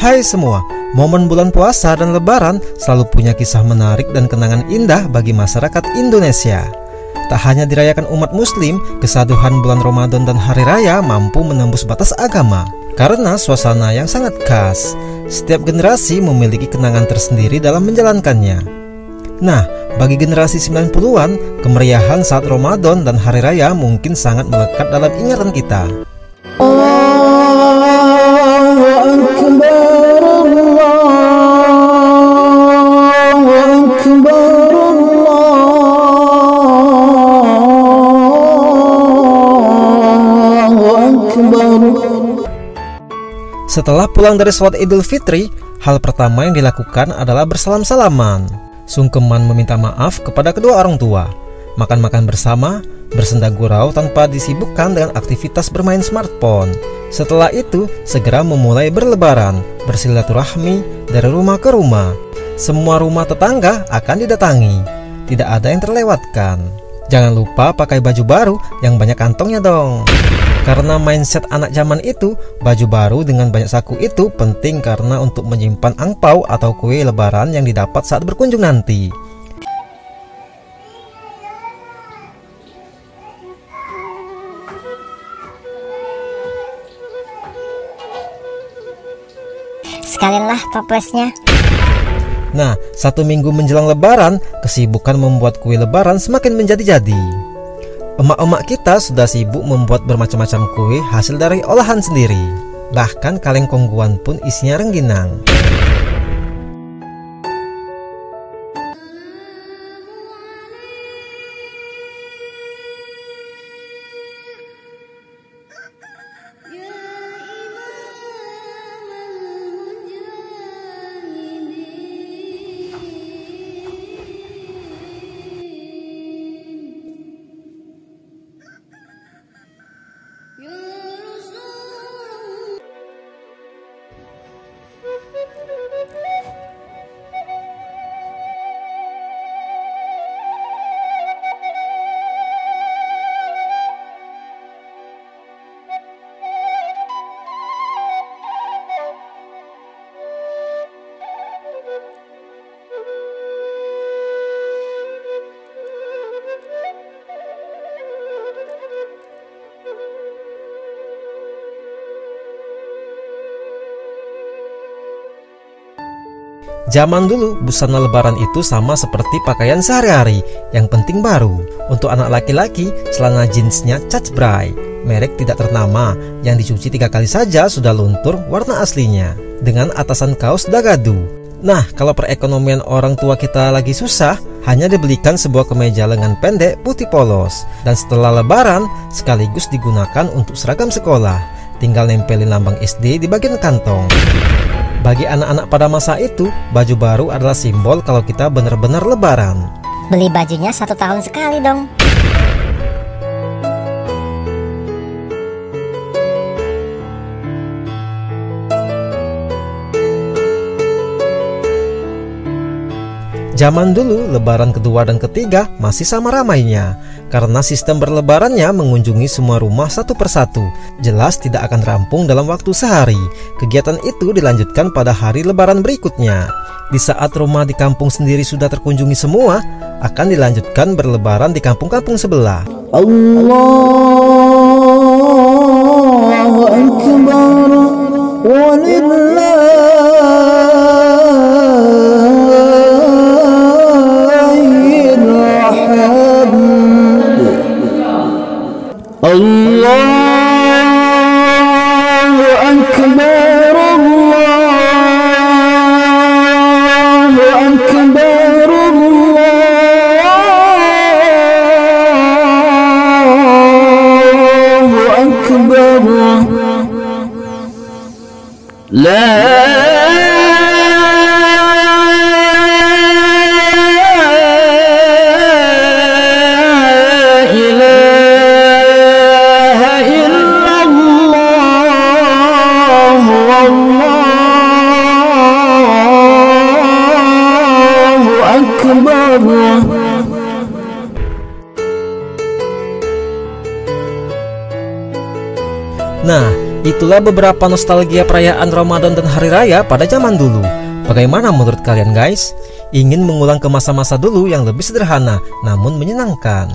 Hai semua, momen bulan puasa dan lebaran selalu punya kisah menarik dan kenangan indah bagi masyarakat Indonesia. Tak hanya dirayakan umat muslim, kesaduhan bulan Ramadan dan hari raya mampu menembus batas agama karena suasana yang sangat khas. Setiap generasi memiliki kenangan tersendiri dalam menjalankannya. Nah, bagi generasi 90-an, kemeriahan saat Ramadan dan hari raya mungkin sangat melekat dalam ingatan kita. Setelah pulang dari sholat idul fitri, hal pertama yang dilakukan adalah bersalam-salaman. Sungkeman meminta maaf kepada kedua orang tua, makan-makan bersama, bersenda gurau tanpa disibukkan dengan aktivitas bermain smartphone. Setelah itu, segera memulai berlebaran, bersilaturahmi dari rumah ke rumah. Semua rumah tetangga akan didatangi, tidak ada yang terlewatkan. Jangan lupa pakai baju baru yang banyak kantongnya dong. Karena mindset anak zaman itu, baju baru dengan banyak saku itu penting karena untuk menyimpan angpau atau kue lebaran yang didapat saat berkunjung nanti. Sekalianlah toplesnya. Nah, satu minggu menjelang lebaran, kesibukan membuat kue lebaran semakin menjadi-jadi. Emak-emak kita sudah sibuk membuat bermacam-macam kue hasil dari olahan sendiri. Bahkan kaleng kongguan pun isinya rengginang. Zaman dulu, busana lebaran itu sama seperti pakaian sehari-hari, yang penting baru. Untuk anak laki-laki, celana jeansnya Bray, merek tidak ternama, yang dicuci tiga kali saja sudah luntur warna aslinya, dengan atasan kaos dagadu. Nah, kalau perekonomian orang tua kita lagi susah, hanya dibelikan sebuah kemeja lengan pendek putih polos, dan setelah lebaran, sekaligus digunakan untuk seragam sekolah. Tinggal nempelin lambang SD di bagian kantong. Bagi anak-anak pada masa itu, baju baru adalah simbol kalau kita benar-benar lebaran. Beli bajunya satu tahun sekali dong. Zaman dulu, lebaran kedua dan ketiga masih sama ramainya karena sistem berlebarannya mengunjungi semua rumah satu persatu. Jelas tidak akan rampung dalam waktu sehari. Kegiatan itu dilanjutkan pada hari lebaran berikutnya. Di saat rumah di kampung sendiri sudah terkunjungi semua, akan dilanjutkan berlebaran di kampung-kampung sebelah. Allahu لا Nah, Itulah beberapa nostalgia perayaan Ramadan dan Hari Raya pada zaman dulu. Bagaimana menurut kalian guys? Ingin mengulang ke masa-masa dulu yang lebih sederhana namun menyenangkan.